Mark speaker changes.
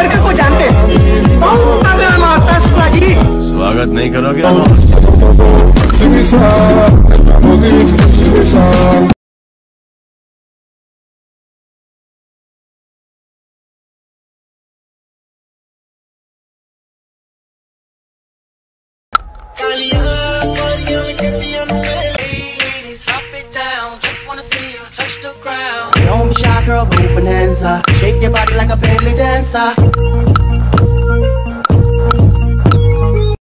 Speaker 1: लड़के को जानते हैं। बहुत तगड़ा मारता है सुधा जी।
Speaker 2: स्वागत नहीं करोगे
Speaker 3: girl, go bonanza. Shake your body like a belly dancer.